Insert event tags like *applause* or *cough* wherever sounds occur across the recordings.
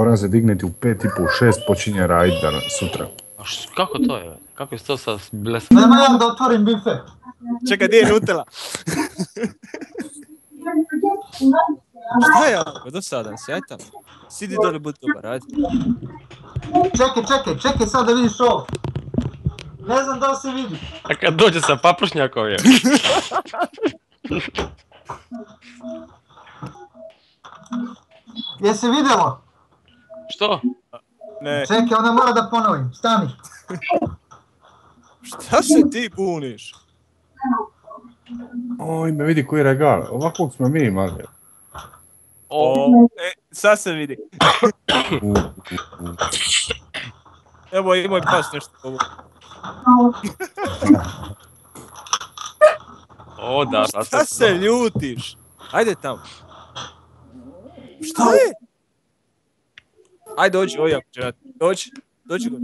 Moram se digniti u pet i po, šest počinje radit danas, sutra. A š- kako to je? Kako je to sa blesom? Nema ja da otvorim bife. Čekaj, gdje je Nutella? *laughs* Šta je ovo? Dosadan si, aj tamo. Sidi dole, budi dobar, ajde. Čekaj, čekaj, čekaj sad da vidiš ovo. Ne znam da li se vidi. A kad dođe sa papršnjakom je. *laughs* Je se vidjelo? Što? Ne, Čekaj, onda mora da ponovim. Stani. šta se ti buniš? Oj, me vidi koji regal, ovakvog smo mi imali. O, e, sad se vidi. Evo i moj pas nešto ovo. O da, sad Šta se ljutiš? Ajde tamo. Šta je? Ajde dođi, oj ako će Dođi, dođi gore.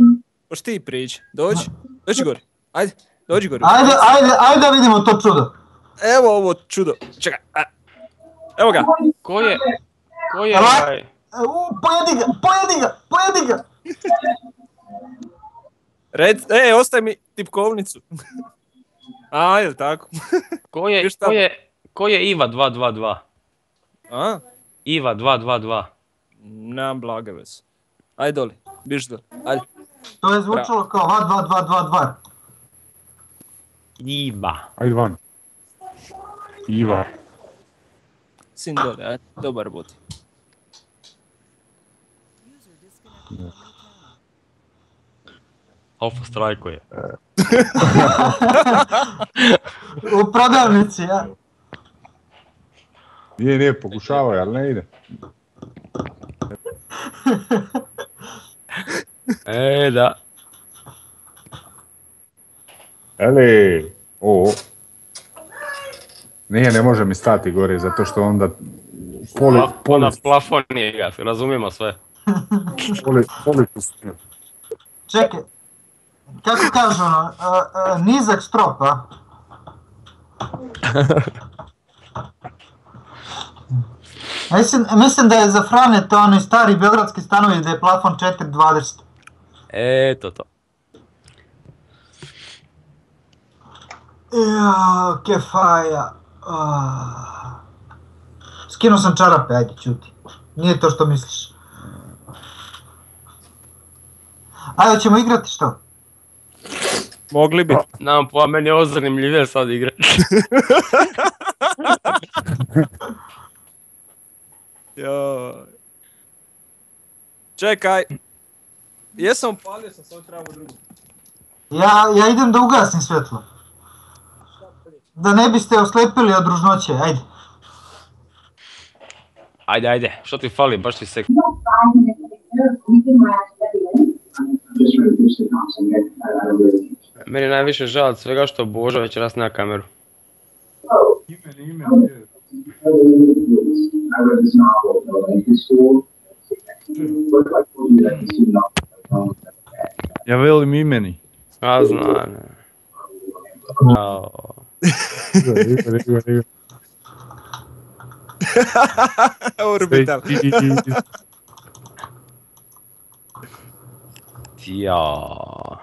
Hoš ti prići, dođi. Dođi gore, ajde, dođi gore. Ajde, ajde, ajde da vidimo to čudo. Evo ovo čudo. Čekaj, a. Evo ga. Ko je? Ko je ovaj? U, pojedi ga, pojedi ga, pojedi ga. Red, e, ostaje mi tipkovnicu. *laughs* A, jel tako? *laughs* Ko je, ko je, ko je Iva 222? A, Iva 222. nemam blage veze. Ajde doli, biš doli. Ajde. To je zvučalo kao 2, 2, 2, 2, 2. Iva. Ajde van. Iva. Sin doli, ajde. Dobar budi. Alfa strajkuje. *laughs* U prodavnici, ja. Nije, nije, pokušavaj, ali ne ide. *laughs* E, da. Eli, o. Nije, ne može mi stati gore, zato što onda poli, poli, Ona plafon je gas, razumijemo sve. poli, poli, Čekaj. Kako kažu ono, a, a, nizak strop, a? *laughs* Mislim, mislim da je za Frane to onaj stari beogradski stanovi da je plafon 4.20. Eto to. Jao, kefaja. Ah. Skinuo sam čarape, ajde, čuti. Nije to što misliš. Ajde, ćemo igrati što? Mogli bi. Nam po meni je ovo zanimljivije sad igrati. *laughs* *laughs* Joj. Čekaj. Jesam upalio sam, sad trebamo drugu. Ja, ja idem da ugasim svjetlo. Da ne biste oslepili od ružnoće, ajde. Ajde, ajde, što ti fali, baš ti se... Meni je najviše žal od svega što Božo večeras nema kameru. Ja velim imeni. A znam. Jao. Igra, igra, igra. Orbital. Jao.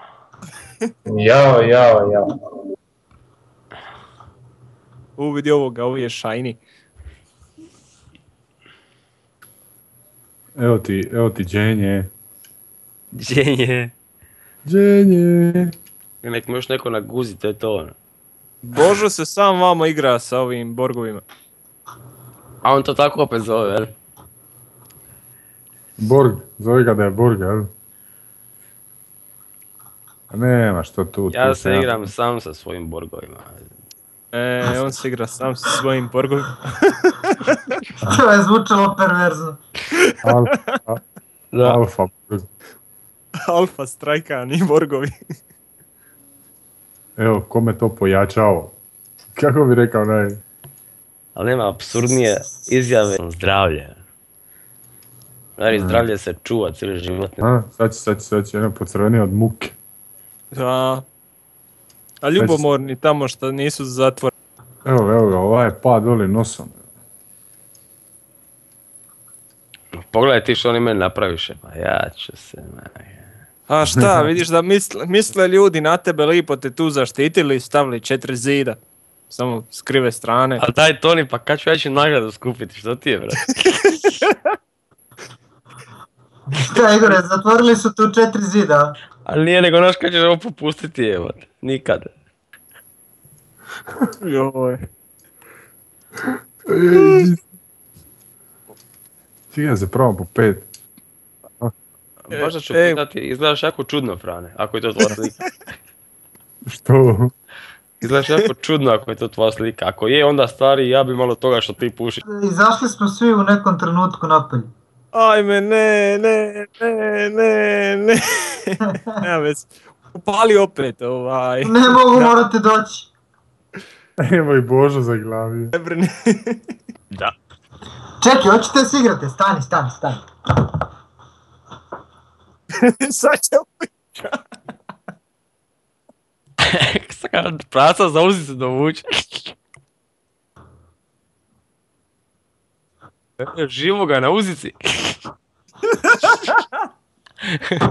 Jao, jao, jao. U vidi ovoga, ovo je shiny. Evo ti, evo ti dženje. Dženje. Dženje. Nek me još neko naguzi, to je to ono. Božo se sam vamo igra sa ovim borgovima. A on to tako opet zove, jel? Borg, zove ga da je Borg, jel? A nema što tu. Ja tu se igram sam sa svojim borgovima. E, on se igra sam sa svojim borgovima. *laughs* To je zvučalo perverzno. Alfa, Da. alfa. Alfa strajkani borgovi. *laughs* Evo, kome to pojačao? Kako bi rekao naj... Ali nema absurdnije izjave. Zdravlje. Znači, zdravlje se čuva cijeli život. A, sad će, sad će, sad će, jedno pocrvenije od muke. Da. A ljubomorni tamo što nisu zatvoreni. Evo, evo ga, ovaj je pad doli nosom. Pogledaj ti što oni meni napraviše, pa ja ću se... A šta, *laughs* vidiš da misle, misle ljudi na tebe lipo te tu zaštitili i stavili četiri zida. Samo s krive strane. A daj Toni, pa kad ću ja ću nagradu skupiti, što ti je, brate? *laughs* Šta Igore, zatvorili su tu četiri zida. Ali nije nego znaš kad ćeš ovo popustiti, evo. Nikad. Joj. Čekaj se probam po pet. Možda ću Ej. pitati, izgledaš jako čudno, Frane, ako je to tvoja slika. *laughs* Što? Izgledaš jako čudno ako je to tvoja slika. Ako je, onda stari, ja bi malo toga što ti pušiš. Izašli smo svi u nekom trenutku napolje. Ajme, ne, ne, ne, ne, ne. *laughs* Nema veze. Upali opet, ovaj. Ne mogu, morate doći. *laughs* Evo i Božo za glavi. Ne brini. *laughs* Da. Čekaj, hoćete se igrate? Stani, stani, stani. Sad će Sad praca za uzicu dovuče. Živo ga na uzici. *laughs*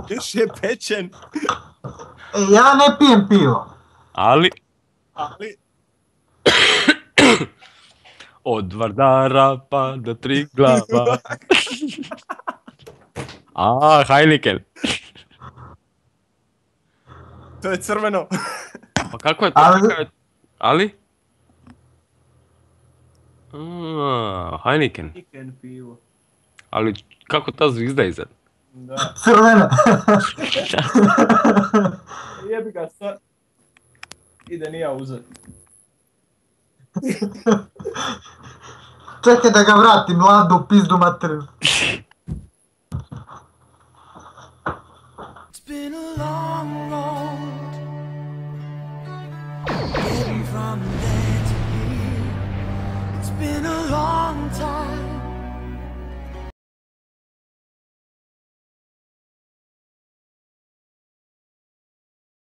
još je pečen. E, ja ne pijem pivo. Ali Ali, *clears throat* od Vardara pa do tri glava. *laughs* A, Heineken. to je crveno. Pa kako je to? Ali- Ali? A, Heineken. Chicken pivo. Ali kako ta zvizda iza? Da. Crvena. *laughs* Jebi ga sad. Ide ni ja uzet. *laughs* Čekaj da ga vratim, Lado, u pizdu materiju. It's been a long road getting from there been a long time